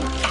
time.